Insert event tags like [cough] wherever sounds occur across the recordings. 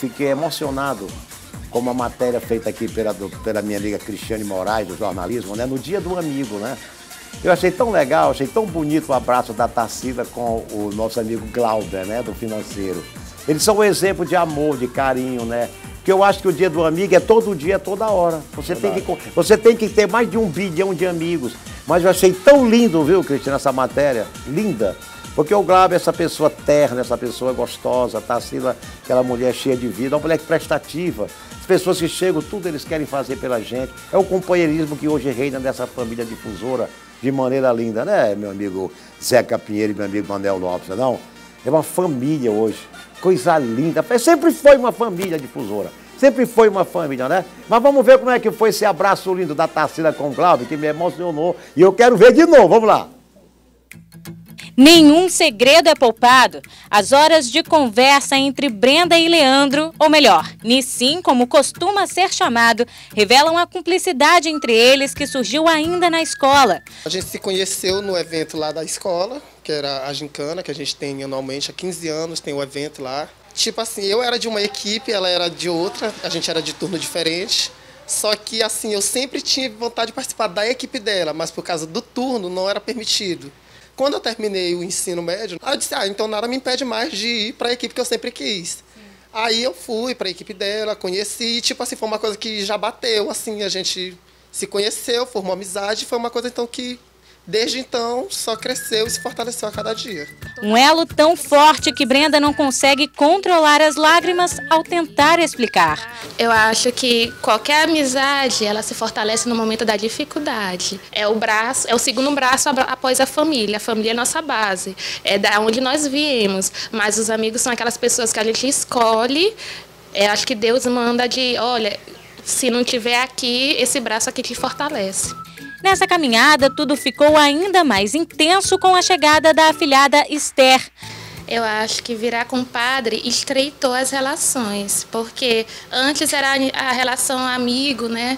Fiquei emocionado com uma matéria feita aqui pela, pela minha amiga Cristiane Moraes, do jornalismo, né? No dia do amigo, né? Eu achei tão legal, achei tão bonito o abraço da Tarsila com o nosso amigo Glauber, né? Do financeiro. Eles são um exemplo de amor, de carinho, né? Que eu acho que o dia do amigo é todo dia, toda hora. Você tem, que, você tem que ter mais de um bilhão de amigos. Mas eu achei tão lindo, viu, Cristina, essa matéria? Linda. Porque o é essa pessoa terna, essa pessoa gostosa, Tarsila, aquela mulher cheia de vida, uma mulher prestativa. As pessoas que chegam, tudo eles querem fazer pela gente. É o companheirismo que hoje reina nessa família difusora de maneira linda, né, meu amigo Zeca Pinheiro e meu amigo Manuel Lopes, não? É uma família hoje. Coisa linda. Sempre foi uma família difusora. Sempre foi uma família, né? Mas vamos ver como é que foi esse abraço lindo da Tarsila com o Glauber, que me emocionou. E eu quero ver de novo. Vamos lá. Nenhum segredo é poupado. As horas de conversa entre Brenda e Leandro, ou melhor, Nissim, como costuma ser chamado, revelam a cumplicidade entre eles que surgiu ainda na escola. A gente se conheceu no evento lá da escola, que era a Gincana, que a gente tem anualmente há 15 anos, tem o um evento lá. Tipo assim, eu era de uma equipe, ela era de outra, a gente era de turno diferente. Só que assim, eu sempre tinha vontade de participar da equipe dela, mas por causa do turno não era permitido. Quando eu terminei o ensino médio, eu disse, ah, então nada me impede mais de ir para a equipe que eu sempre quis. Sim. Aí eu fui para a equipe dela, conheci, tipo assim, foi uma coisa que já bateu, assim, a gente se conheceu, formou amizade, foi uma coisa então que Desde então, só cresceu e se fortaleceu a cada dia. Um elo tão forte que Brenda não consegue controlar as lágrimas ao tentar explicar. Eu acho que qualquer amizade, ela se fortalece no momento da dificuldade. É o braço, é o segundo braço após a família. A família é nossa base, é da onde nós viemos. Mas os amigos são aquelas pessoas que a gente escolhe. É, acho que Deus manda de, olha, se não tiver aqui, esse braço aqui te fortalece. Nessa caminhada, tudo ficou ainda mais intenso com a chegada da afilhada Esther. Eu acho que virar compadre estreitou as relações, porque antes era a relação amigo, né?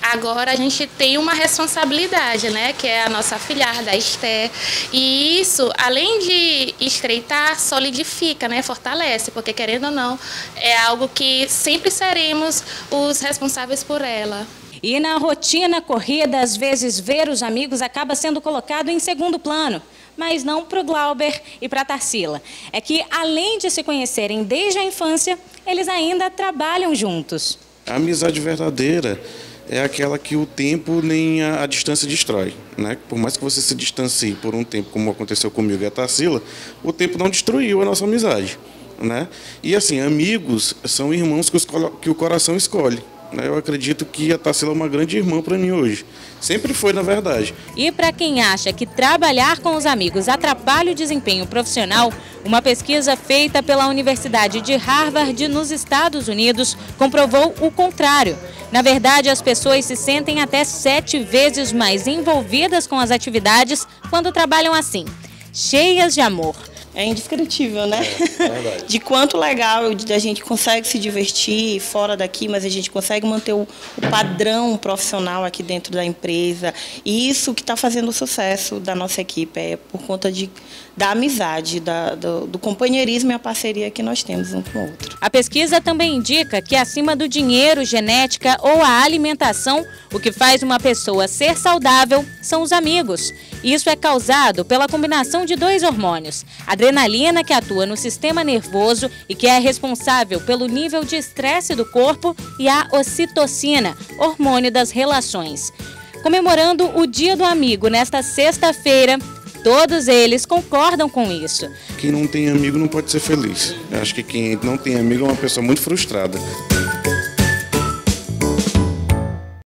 Agora a gente tem uma responsabilidade, né? Que é a nossa afilhada, a Esther. E isso, além de estreitar, solidifica, né? Fortalece, porque querendo ou não, é algo que sempre seremos os responsáveis por ela. E na rotina corrida, às vezes ver os amigos acaba sendo colocado em segundo plano. Mas não para o Glauber e para a Tarsila. É que, além de se conhecerem desde a infância, eles ainda trabalham juntos. A amizade verdadeira é aquela que o tempo nem a, a, distância destrói. Né? Por mais que você se distancie por um tempo, como aconteceu comigo e a Tarsila, o tempo não destruiu a nossa amizade. Né? E assim, amigos são irmãos que, os, que o coração escolhe. Eu acredito que a Tarsila é uma grande irmã para mim hoje. Sempre foi, na verdade. E para quem acha que trabalhar com os amigos atrapalha o desempenho profissional, uma pesquisa feita pela Universidade de Harvard nos Estados Unidos comprovou o contrário. Na verdade, as pessoas se sentem até sete vezes mais envolvidas com as atividades quando trabalham assim, cheias de amor é indescritível, né? É, é [laughs] de quanto legal a gente consegue se divertir fora daqui, mas a gente consegue manter o, o padrão profissional aqui dentro da empresa. E isso que está fazendo o sucesso da nossa equipe é por conta de, da amizade, da, do, do companheirismo e a parceria que nós temos um com o outro. A pesquisa também indica que acima do dinheiro, genética ou a alimentação, o que faz uma pessoa ser saudável são os amigos. Isso é causado pela combinação de dois hormônios: adrenalina, que atua no sistema nervoso e que é responsável pelo nível de estresse do corpo, e a ocitocina, hormônio das relações. Comemorando o Dia do Amigo nesta sexta-feira, Todos eles concordam com isso. Quem não tem amigo não pode ser feliz. Eu acho que quem não tem amigo é uma pessoa muito frustrada.